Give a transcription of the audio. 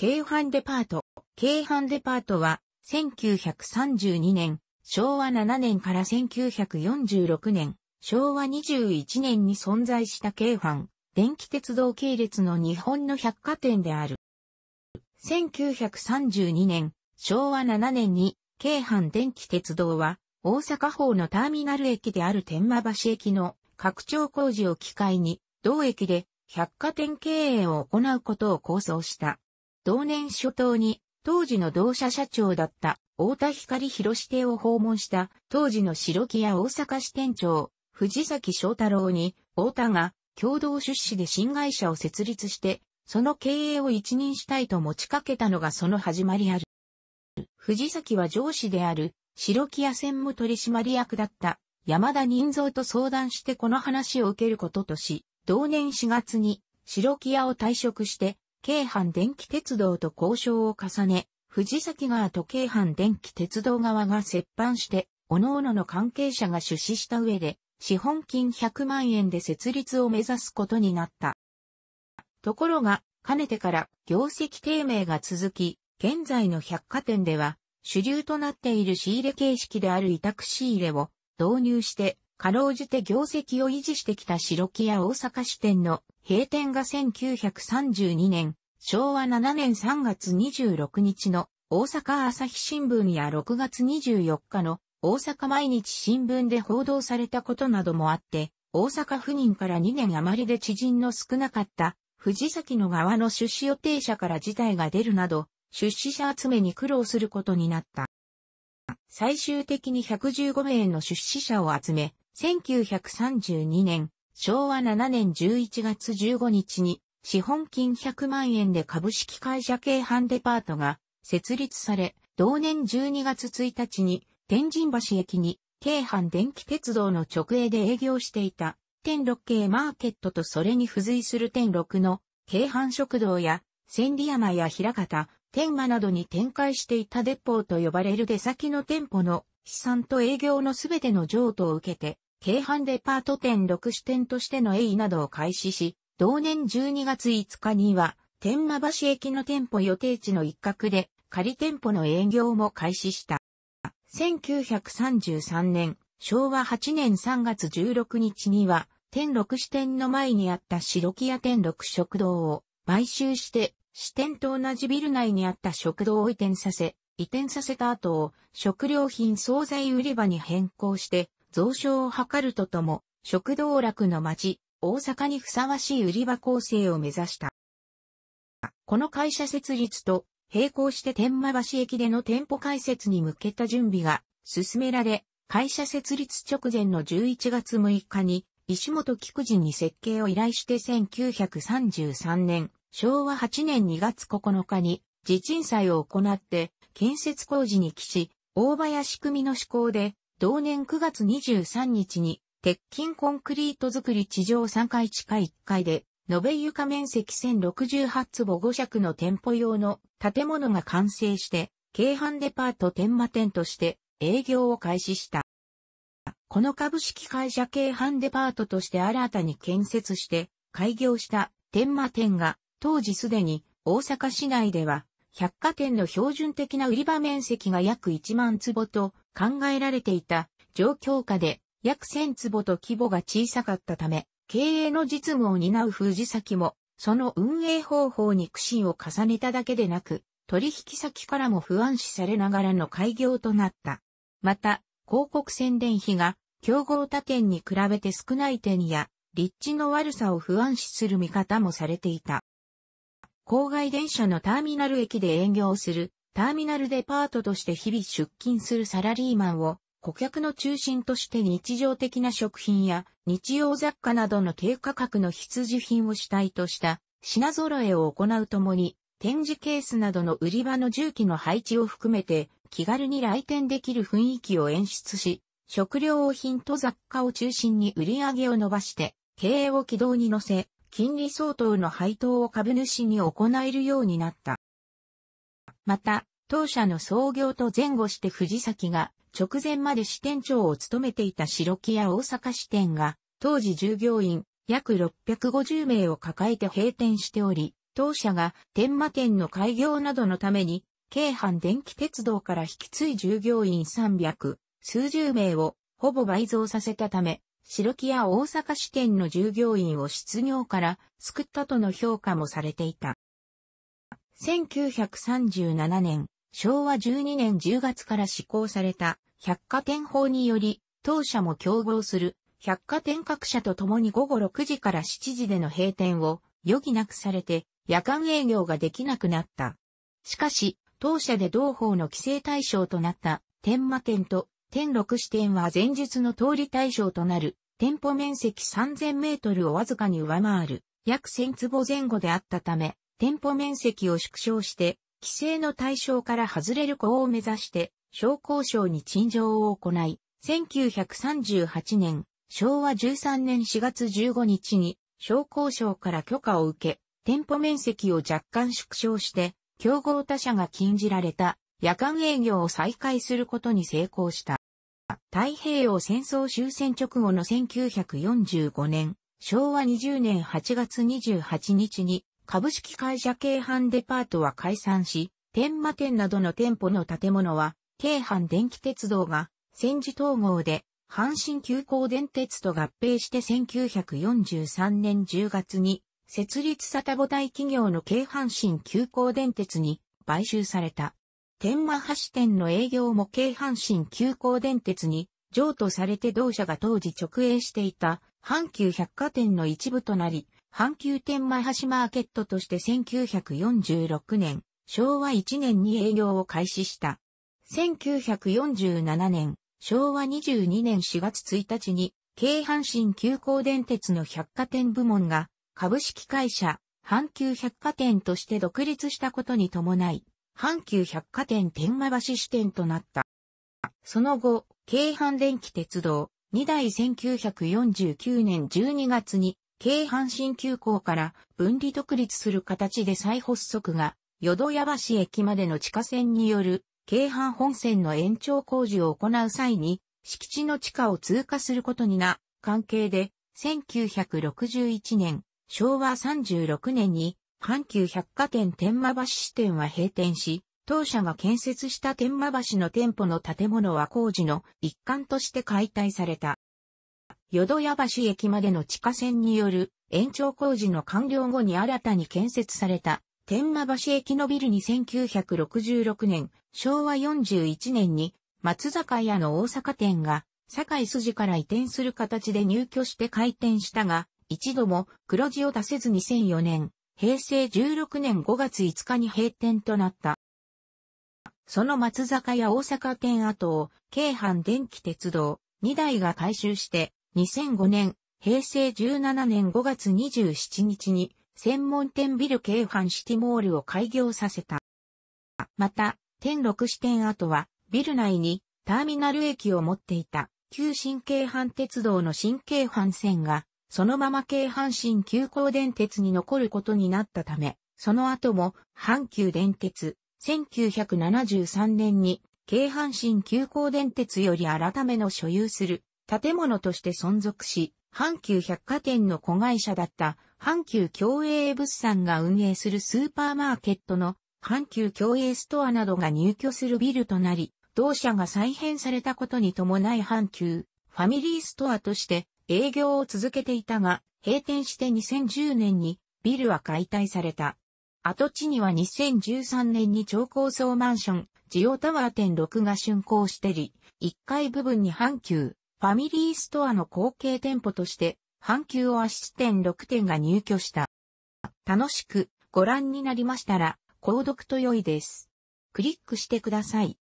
京阪デパート。京阪デパートは、1932年、昭和7年から1946年、昭和21年に存在した京阪、電気鉄道系列の日本の百貨店である。1932年、昭和7年に、京阪電気鉄道は、大阪方のターミナル駅である天満橋駅の拡張工事を機会に、同駅で百貨店経営を行うことを構想した。同年初頭に、当時の同社社長だった大田光広支店を訪問した当時の白木屋大阪支店長、藤崎翔太郎に、大田が共同出資で新会社を設立して、その経営を一任したいと持ちかけたのがその始まりある。藤崎は上司である白木屋専務取締役だった山田人蔵と相談してこの話を受けることとし、同年4月に白木屋を退職して、京阪電気鉄道と交渉を重ね、藤崎川と京阪電気鉄道側が折半して、各々の関係者が出資した上で、資本金100万円で設立を目指すことになった。ところが、かねてから業績低迷が続き、現在の百貨店では、主流となっている仕入れ形式である委託仕入れを導入して、かろうじて業績を維持してきた白木屋大阪支店の閉店が1932年、昭和7年3月26日の大阪朝日新聞や6月24日の大阪毎日新聞で報道されたことなどもあって、大阪府民から2年余りで知人の少なかった藤崎の側の出資予定者から事態が出るなど、出資者集めに苦労することになった。最終的に115名の出資者を集め、1932年、昭和7年11月15日に、資本金100万円で株式会社京阪デパートが設立され、同年12月1日に天神橋駅に京阪電気鉄道の直営で営業していた天六系マーケットとそれに付随する天六の京阪食堂や千里山や平方、天満などに展開していたデポーと呼ばれる出先の店舗の資産と営業のすべての譲渡を受けて、京阪デパート店6支店としての営などを開始し、同年12月5日には、天満橋駅の店舗予定地の一角で仮店舗の営業も開始した。1933年、昭和8年3月16日には、天六支店の前にあった白木屋天六食堂を買収して支店と同じビル内にあった食堂を移転させ、移転させた後を食料品惣菜売り場に変更して増床を図るととも、食道楽の街、大阪にふさわしい売り場構成を目指した。この会社設立と並行して天満橋駅での店舗開設に向けた準備が進められ、会社設立直前の11月6日に石本菊池に設計を依頼して1933年、昭和8年2月9日に地鎮祭を行って建設工事に帰し、大林組の施行で、同年9月23日に鉄筋コンクリート作り地上3階地下1階で、延べ床面積1068坪5尺の店舗用の建物が完成して、京阪デパート天満店として営業を開始した。この株式会社京阪デパートとして新たに建設して開業した天満店が当時すでに大阪市内では百貨店の標準的な売り場面積が約1万坪と考えられていた状況下で約1000坪と規模が小さかったため、経営の実務を担う藤崎も、その運営方法に苦心を重ねただけでなく、取引先からも不安視されながらの開業となった。また、広告宣伝費が競合他店に比べて少ない点や、立地の悪さを不安視する見方もされていた。郊外電車のターミナル駅で営業するターミナルデパートとして日々出勤するサラリーマンを顧客の中心として日常的な食品や日用雑貨などの低価格の必需品を主体とした品揃えを行うともに展示ケースなどの売り場の重機の配置を含めて気軽に来店できる雰囲気を演出し、食料品と雑貨を中心に売り上げを伸ばして経営を軌道に乗せ、金利相当の配当を株主に行えるようになった。また、当社の創業と前後して藤崎が直前まで支店長を務めていた白木屋大阪支店が、当時従業員約650名を抱えて閉店しており、当社が天満店の開業などのために、京阪電気鉄道から引き継い従業員300数十名をほぼ倍増させたため、白木や大阪支店の従業員を失業から救ったとの評価もされていた。1937年、昭和12年10月から施行された百貨店法により、当社も競合する百貨店各社と共に午後6時から7時での閉店を余儀なくされて夜間営業ができなくなった。しかし、当社で同法の規制対象となった天満店と天六支店は前述の通り対象となる店舗面積3000メートルをわずかに上回る約1000坪前後であったため、店舗面積を縮小して規制の対象から外れる子を目指して商工省に陳情を行い、1938年、昭和13年4月15日に商工省から許可を受け、店舗面積を若干縮小して、競合他社が禁じられた夜間営業を再開することに成功した。太平洋戦争終戦直後の1945年、昭和20年8月28日に株式会社京阪デパートは解散し、天満店などの店舗の建物は、京阪電気鉄道が戦時統合で阪神急行電鉄と合併して1943年10月に設立サタボ大企業の京阪神急行電鉄に買収された。天満橋店の営業も京阪神急行電鉄に譲渡されて同社が当時直営していた阪急百貨店の一部となり、阪急天満橋マーケットとして1946年、昭和1年に営業を開始した。1947年、昭和22年4月1日に、京阪神急行電鉄の百貨店部門が株式会社阪急百貨店として独立したことに伴い、阪急百貨店天満橋支店となった。その後、京阪電気鉄道、2台1949年12月に、京阪神急行から分離独立する形で再発足が、淀屋橋駅までの地下線による、京阪本線の延長工事を行う際に、敷地の地下を通過することにな、関係で、1961年、昭和36年に、阪急百貨店天満橋支店は閉店し、当社が建設した天満橋の店舗の建物は工事の一環として解体された。淀屋橋駅までの地下線による延長工事の完了後に新たに建設された天満橋駅のビルに1966年、昭和41年に松坂屋の大阪店が堺筋から移転する形で入居して開店したが、一度も黒字を出せず2004年、平成16年5月5日に閉店となった。その松坂屋大阪店跡を、京阪電気鉄道2台が改修して、2005年、平成17年5月27日に、専門店ビル京阪シティモールを開業させた。また、天六支店跡は、ビル内にターミナル駅を持っていた、旧新京阪鉄道の新京阪線が、そのまま京阪神急行電鉄に残ることになったため、その後も阪急電鉄、1973年に京阪神急行電鉄より改めの所有する建物として存続し、阪急百貨店の子会社だった阪急共栄物産が運営するスーパーマーケットの阪急共栄ストアなどが入居するビルとなり、同社が再編されたことに伴い阪急ファミリーストアとして営業を続けていたが、閉店して2010年にビルは解体された。跡地には2013年に超高層マンション、ジオタワー店6が竣工してり、1階部分に阪急、ファミリーストアの後継店舗として、阪急オアシス店6店が入居した。楽しくご覧になりましたら、購読と良いです。クリックしてください。